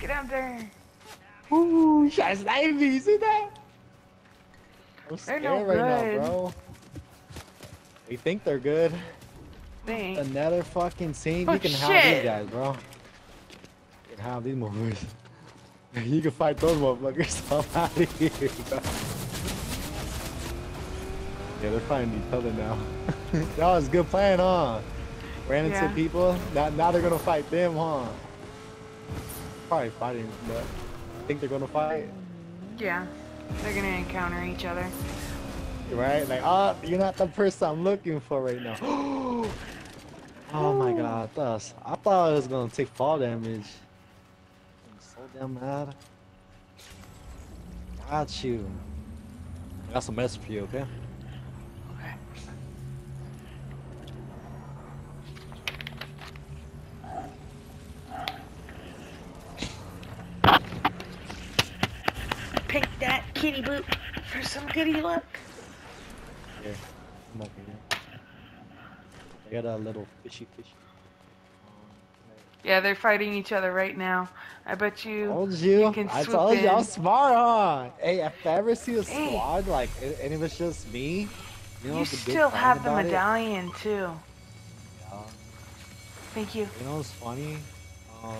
Get out there. Ooh, you guys like me, see that? I'm scared no right good. now, bro. They think they're good. They Another fucking scene. Oh, you can have shit. these guys, bro. You can have these motherfuckers. You can fight those motherfuckers. I'm out of here, bro. Yeah, they're fighting each other now. that was a good plan, huh? Ran into Yeah. people. Now, now they're gonna fight them, huh? Probably fighting, but I think they're gonna fight, yeah. They're gonna encounter each other. right? Like, oh, you're not the person I'm looking for right now. oh my oh. god, I thought, I was- thought I was gonna take fall damage. I'm so damn mad. Got you. I got some message for you? Okay. That kitty boot for some goody luck. Here, come over here. I got a little fishy fishy. Yeah, they're fighting each other right now. I bet you. Told you. you can I swoop told you I'm smart, huh? Hey, if I ever see a Hey. squad like, and and it was just me, you know, You still have the about it? medallion too. Yeah. Thank you. You know what's funny? Um,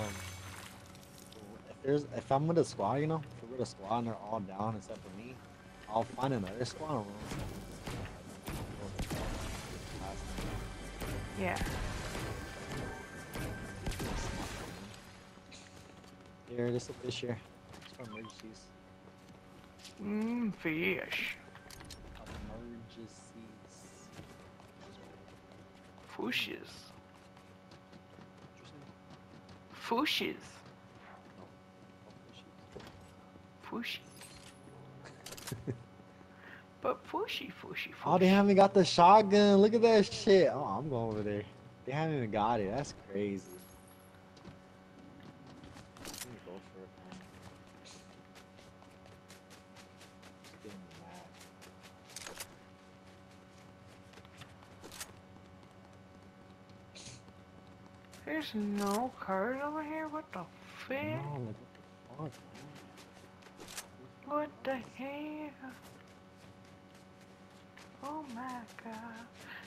if there's if I'm with a squad, you know, with squad and they're all down except for me, I'll find another squad. we'll- Yeah. Here, this is a fish here. It's for emergencies. Mmm, fish. Emergencies. Fushes. Fushes. Fushy. but fushy, fushy, fushy. Oh, they haven't got the shotgun. Look at that shit. Oh, I'm going over there. They haven't even got it. That's crazy. Go it, man. Just getting mad. There's no cars over here. What the fuck? No, what the fuck, What the hell? Oh my god.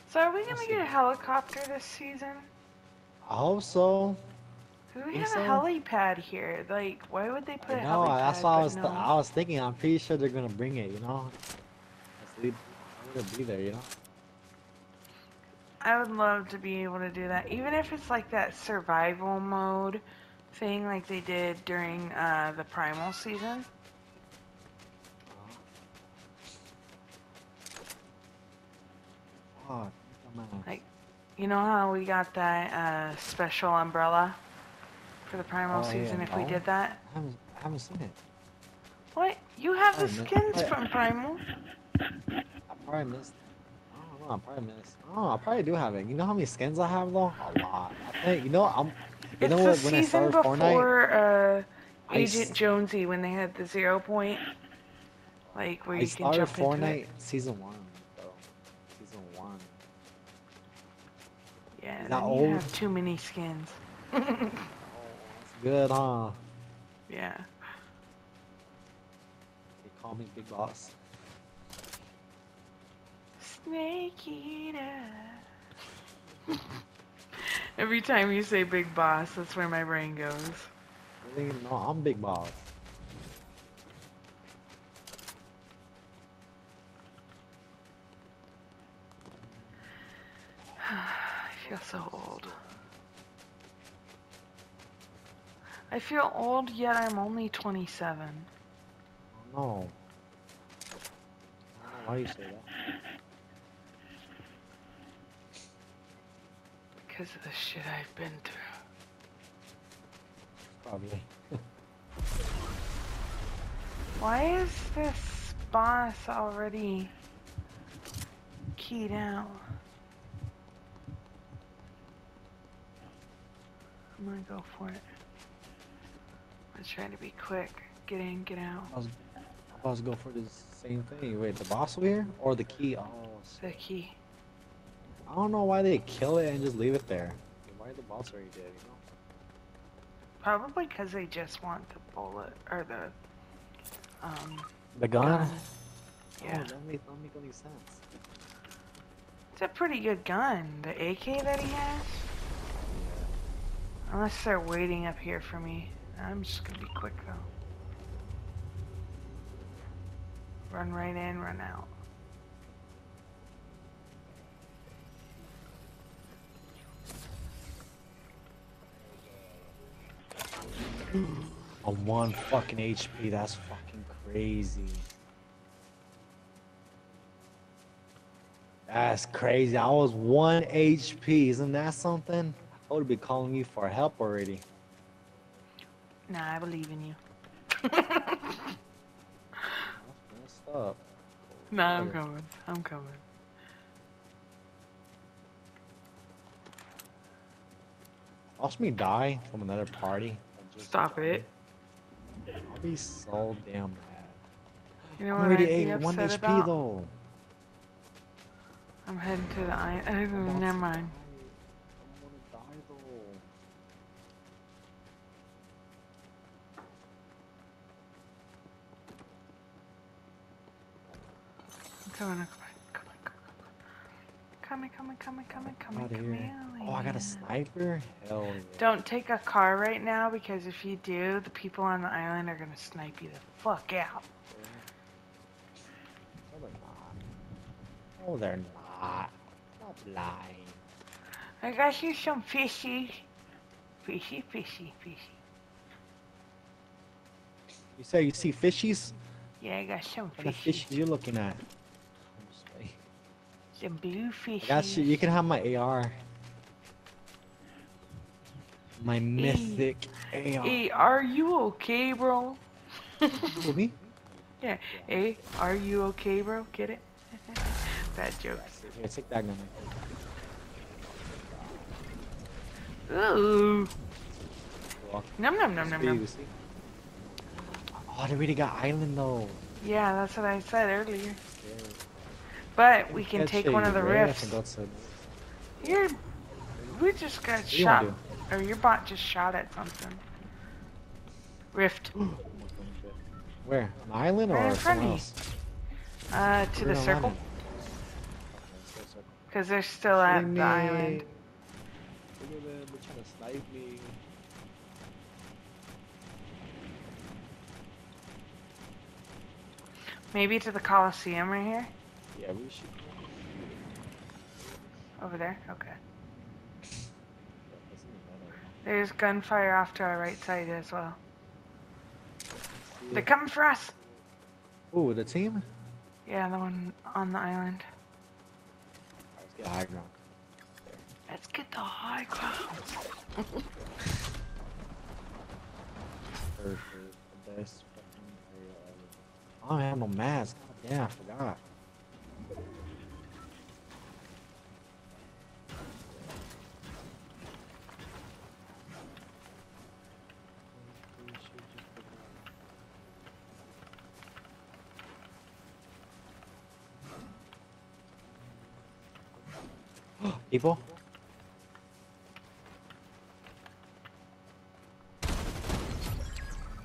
So are we gonna Let's get a helicopter this season? I hope so. we have a so? helipad here. Like, why would they put I a know. helipad? That's what I was. No? I was thinking. I'm pretty sure they're gonna bring it. You know. I'm gonna be there. You know. I would love to be able to do that, even if it's like that survival mode thing, like they did during uh, the primal season. Oh. Like, You know how we got that uh, special umbrella for the primal Oh, yeah, season? If we did that, I haven't, I haven't seen it. what? You have the skins I- from primal. I probably missed. I don't know. I probably missed. Oh, I probably do have it. You know how many skins I have though? A lot. I think. You know. I'm. You It's know the what? When I season started Fortnite, before uh, I Agent s- Jonesy when they had the zero point, like where I you can started jump into Fortnite it. season one, Yeah, that you have too many skins. Oh, that's good, huh? yeah. They call me Big Boss. Snake eater. Every time you say big boss, that's where my brain goes. No, I'm Big Boss. Feel so old. I feel old, yet I'm only 27. Oh, no. Why you say that. Because of the shit I've been through. Probably. Why is this boss already keyed out? I'm gonna go for it. I'm trying to be quick. Get in, get out. I was, I was go for the same thing. Wait, the boss over here or the key? Oh, The key. I don't know why they kill it and just leave it there. Why the boss already did, you know? Probably because they just want the bullet or the um The gun? gun. Oh, Yeah, that make, that make any sense. it's a pretty good gun. The AK that he has. Unless they're waiting up here for me. I'm just gonna be quick though. Run right in, run out. On one fucking HP, that's fucking crazy. That's crazy. I was one HP. Isn't that something? I would be calling you for help already. Nah, I believe in you. Messed up. nah, I'm coming. I'm coming. Watch me die from another party. Stop it. I'll be so damn mad. You know I'm what already I'd at one HP about? though. I'm heading to the I. Oh, never mind. I don't wanna die though. I'm coming. I'm coming. Coming. Coming. Coming. Coming. Coming. Outta Coming. here. Oh, I got a sniper? Hell yeah. Don't take a car right now because if you do, the people on the island are gonna snipe you the fuck out. No, they're not. No, they're not. Stop lying. I got you some fishy. Fishy, fishy, fishy. You say you see fishies? Yeah, I got some fishies. What kind of fishy. fishies you looking at? Just blue. I got you. You can have my AR. My mythic AR. Hey, are you okay, bro? Who, me? yeah. Hey, are you okay, bro? Get it? Bad jokes. Here, take that gun. Ooh. Walk. Num num num num num. Oh, they really got island though. Yeah, that's what I said earlier. But we can take one of the rifts. You're. We just got shot. Or your bot just shot at something. Rift. Where? An island or Right somewhere else? Uh, to We're the circle. island. Okay, so- Because they're still at the me. island. Look at them, they're trying to snipe me. Maybe to the Coliseum right here? Yeah, we should. Over there? Okay. yeah, that's in the middle. There's gunfire off to our right side as well. They're coming for us! Ooh, the team? Yeah, the one on the island. Let's get high ground. Let's get the high ground. Perfect. The best fucking area ever. Oh, I don't have no mask. God damn, I forgot. People?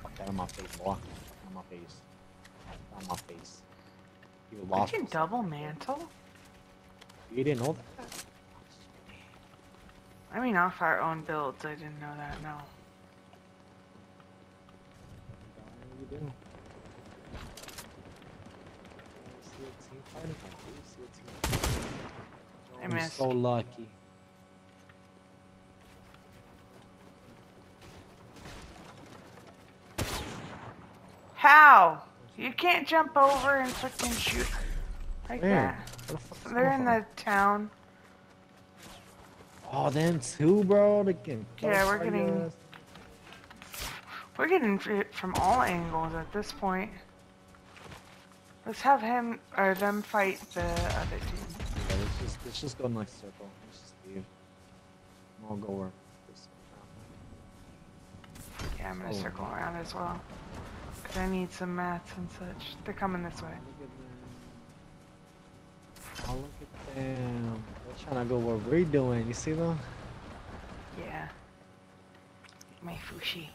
Fuck that on my face, boy. On my face. On my face. You We can double mantle? You didn't know that? I mean, off our own builds. I didn't know that, no. You do. See a team fighting? I do see a team. I I'm so lucky. How? You can't jump over and freaking shoot like Where? that. Where the fuck is They're in the town. Oh, them too, bro. They can. Yeah, we're getting- us. We're getting it from all angles at this point. Let's have him or them fight the other team. Yeah, let's just let's just go next circle. Let's just leave. I'll go where. Yeah, I'm gonna Oh. circle around as well. I need some mats and such. They're coming this way. Look at them. Oh, look at them. They're trying to go where we're doing. You see them? Yeah. My fushi.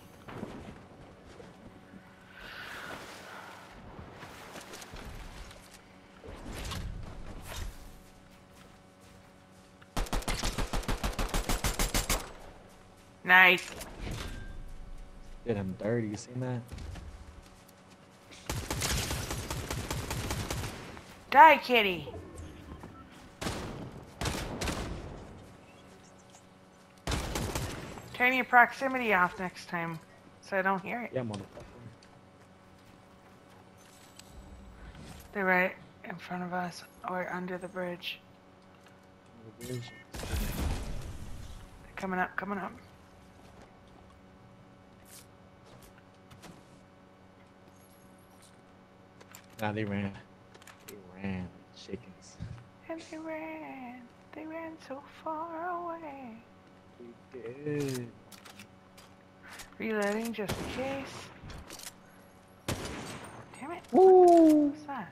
Nice. Did him dirty. You seen that? Die, kitty. Turn your proximity off next time so I don't hear it. Yeah, motherfucker. They're right in front of us or under the bridge. The bridge. They're coming up, coming up. Nah, they ran. They ran. Chickens. And they ran. They ran so far away. They did. Reloading just in case. Damn it. Woo! What's that?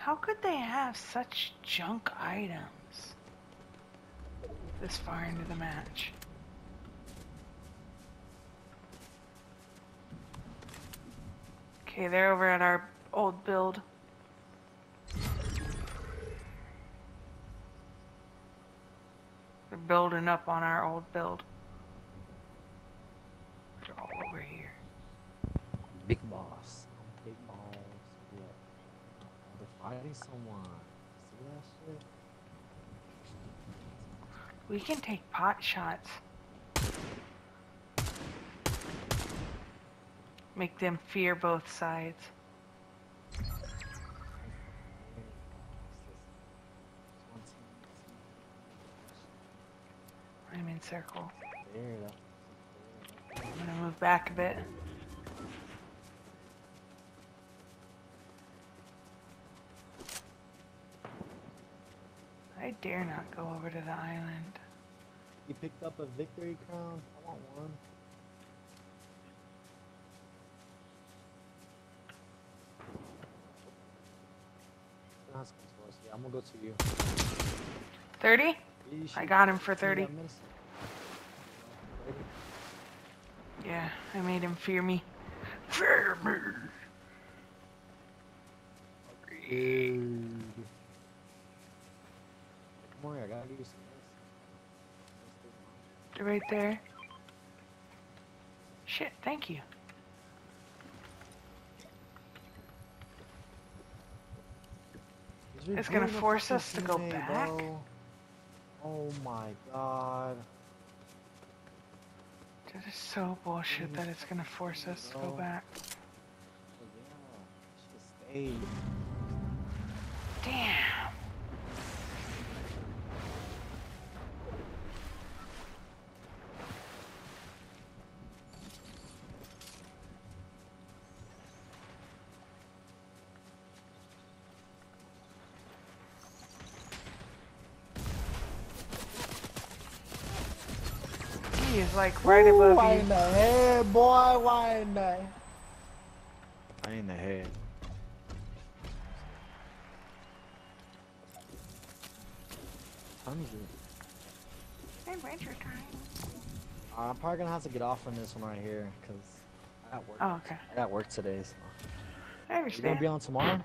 How could they have such junk items this far into the match? Okay, they're over at our old build. They're building up on our old build. They're all over here. Big boss. Big balls. Yeah. They're fighting someone. See that shit? We can take pot shots. Make them fear both sides. I'm in circle. I'm gonna move back a bit. I dare not go over to the island. You picked up a victory crown? I want one. Yeah, I'm gonna go to you. 30? I got him for 30. Yeah, I made him fear me. Fear me! Dude. On, I gotta give you some right there. Shit, thank you. It's gonna force us to go teammate, back? bro? Oh my god. That is so bullshit that it's gonna force us to go back. Yeah. Should've stayed. Damn. He is like right Ooh, above why you. in the head, boy? Why in the Why in the head? Tons of Adventure time. Uh, I'm probably gonna have to get off from this one right here, cause I got work. Oh, okay. I got work today. So. I You gonna be on tomorrow?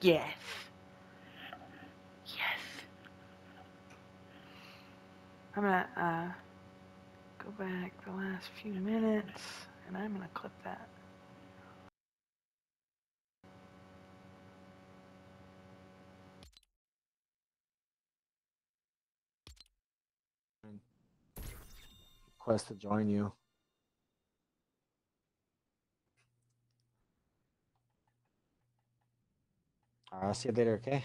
Yes. Yes. I'm gonna uh, go back the last few minutes and I'm gonna clip that. Request to join you. I'll see you later, okay?